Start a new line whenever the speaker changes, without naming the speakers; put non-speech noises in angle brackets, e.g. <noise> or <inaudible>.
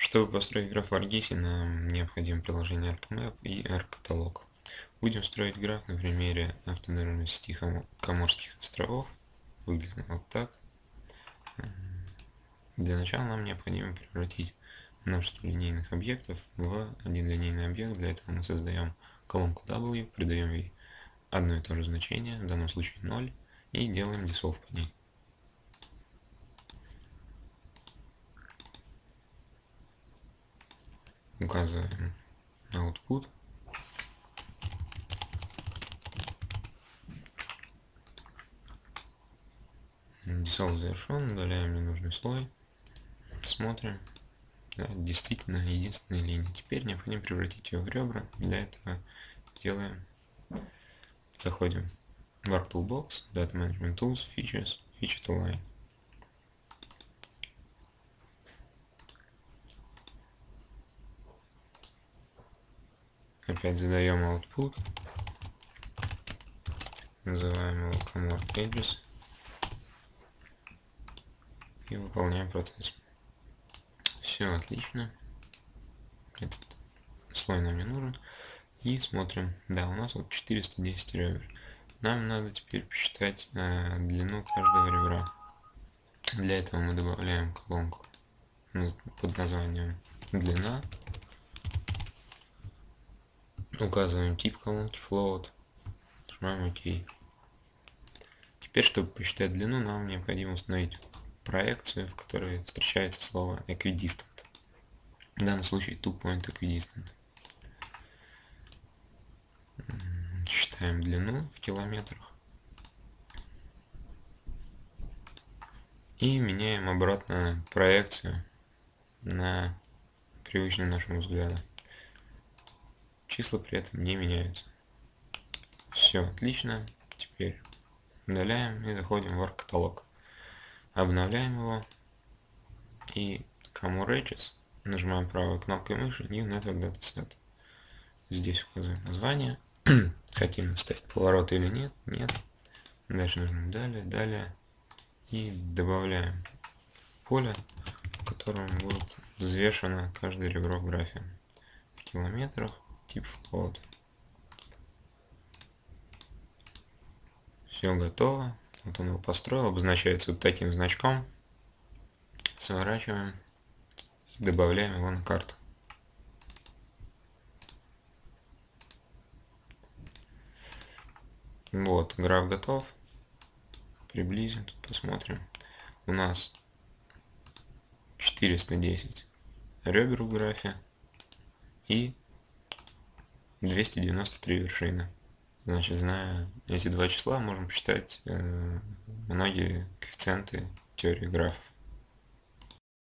Чтобы построить граф в ArcGIS, нам необходимо приложение ArcMap и ArcCatalog. Будем строить граф на примере автономной сети Коморских островов. Выглядит вот так. Для начала нам необходимо превратить множество линейных объектов в один линейный объект. Для этого мы создаем колонку W, придаем ей одно и то же значение, в данном случае 0, и делаем dissolve по ней. Указываем output. Dissolve завершен, удаляем ненужный слой. Смотрим. Да, действительно единственная линия. Теперь необходимо превратить ее в ребра. Для этого делаем, заходим в Arc Toolbox, Data Management Tools, Features, Feature to Line. Опять задаем output. Называем его Command Pages. И выполняем процесс. Все отлично. Этот слой нам не нужен. И смотрим. Да, у нас вот 410 ребер. Нам надо теперь посчитать э, длину каждого ребра. Для этого мы добавляем колонку под названием длина Указываем тип колонки float. Нажимаем ОК. Теперь, чтобы посчитать длину, нам необходимо установить проекцию, в которой встречается слово equidistant. В данном случае two point equidistant. Считаем длину в километрах. И меняем обратно проекцию на привычный нашему взгляду числа при этом не меняются. Все, отлично. Теперь удаляем и заходим в арк-каталог. Обновляем его. И кому Edges нажимаем правой кнопкой мыши New Network Dataset. Здесь указываем название. <clears throat> Хотим вставить повороты или нет? Нет. Дальше нажимаем далее, далее. И добавляем поле, в котором будет взвешено каждое ребро в графе в километрах тип float. Все готово. Вот он его построил, обозначается вот таким значком. Сворачиваем и добавляем его на карту. Вот, граф готов. Приблизим, тут посмотрим. У нас 410 ребер в графе и 293 вершины. Значит, зная эти два числа, можем посчитать э, многие коэффициенты теории графов.